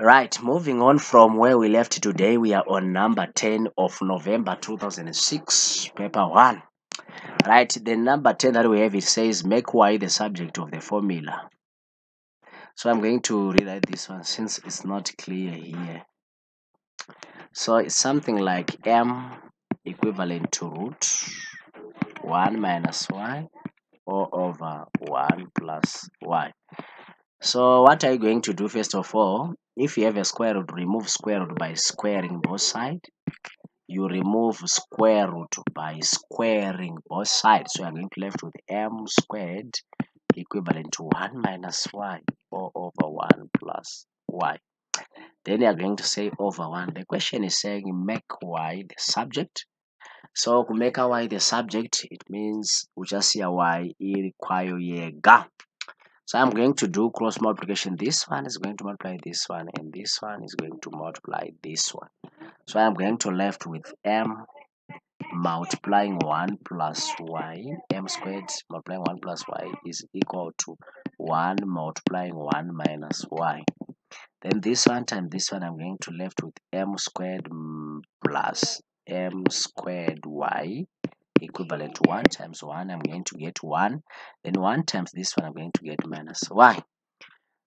Right, moving on from where we left today, we are on number 10 of November 2006, paper 1. Right, the number 10 that we have it says make y the subject of the formula. So I'm going to rewrite this one since it's not clear here. So it's something like m equivalent to root 1 minus y all over 1 plus y. So what are you going to do first of all? If you have a square root, remove square root by squaring both sides. You remove square root by squaring both sides. So you're going to left with m squared equivalent to 1 minus y or over 1 plus y. Then you're going to say over 1. The question is saying make y the subject. So to make y the subject, it means we just see a y require yega. So I'm going to do cross multiplication. This one is going to multiply this one, and this one is going to multiply this one. So I'm going to left with m multiplying 1 plus y, m squared multiplying 1 plus y is equal to 1 multiplying 1 minus y. Then this one times this one, I'm going to left with m squared plus m squared y equivalent to 1 times 1 I'm going to get 1 then 1 times this one I'm going to get minus y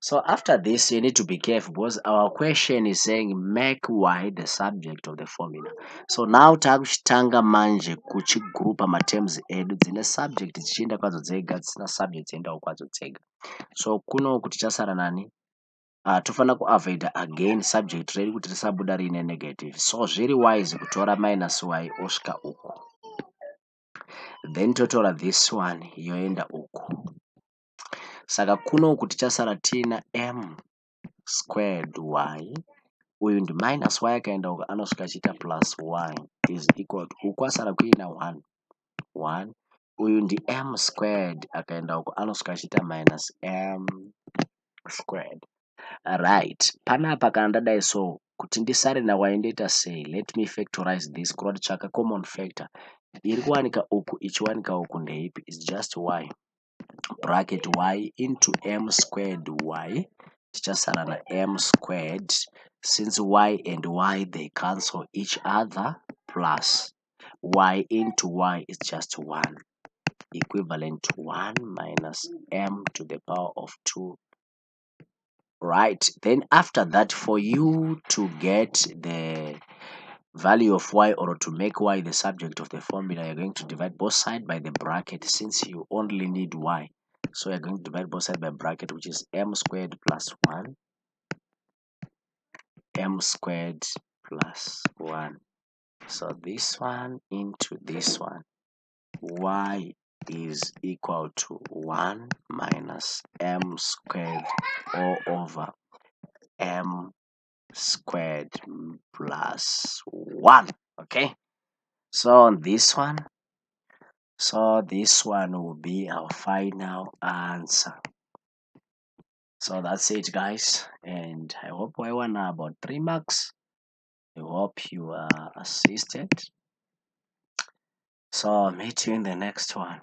so after this you need to be careful because our question is saying make y the subject of the formula. So now takuchitanga manje kuchigrupa matems edu dzine subject dzichienda kwadzo dzega dzisina subject dziendawo kwadzo dzega. So kuno kuti chasara nani? Uh, tofanira kuavoida again subject redu kuti risabuda riine negative. So zviri wise kutora minus y osvika uku then totora this one yoenda uku. Saka kunoku tichasara tiina m squared y uyu ndi minus y akaenda uku anosvika achiita plus y is equal to uku asara kuina 1 1 uyu ndi m squared akaenda uku anosvika achiita minus m squared. Right panapa kana ndadai so kuti ndisare naY ndoita sei let me factorize this kuda tsvaka common factor iri kuwanika uku ichiwanika uku ndeipi is just y bracket y into m squared y. Tichasara na m squared. Since y and y they cancel each other plus y into y is just 1 equivalent to 1 minus m to the power of 2 right then after that for you to get the value of y or to make y the subject of the formula you're going to divide both sides by the bracket. Since you only need y so you're going to divide both sides by bracket which is m squared plus 1 m squared plus 1 so this one into this one. Y is equal to 1 minus m squared all over m squared plus 1 okay? So on this one so this one will be our final answer. So that's it guys and i hope i won about three marks. I hope you are assisted. So meet you in the next one